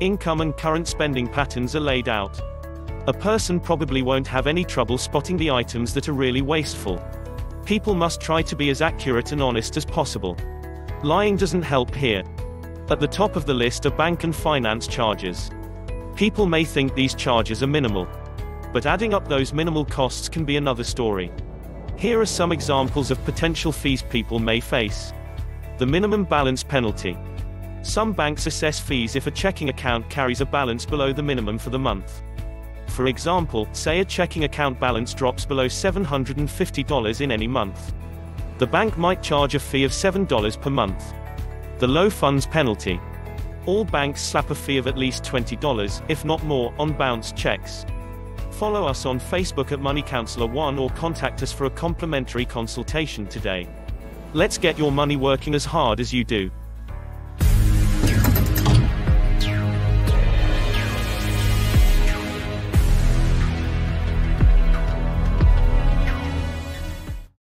income and current spending patterns are laid out. A person probably won't have any trouble spotting the items that are really wasteful. People must try to be as accurate and honest as possible. Lying doesn't help here. At the top of the list are bank and finance charges. People may think these charges are minimal. But adding up those minimal costs can be another story. Here are some examples of potential fees people may face. The minimum balance penalty. Some banks assess fees if a checking account carries a balance below the minimum for the month. For example, say a checking account balance drops below $750 in any month. The bank might charge a fee of $7 per month. The low funds penalty. All banks slap a fee of at least $20, if not more, on bounced checks. Follow us on Facebook at Money Counselor 1 or contact us for a complimentary consultation today. Let's get your money working as hard as you do.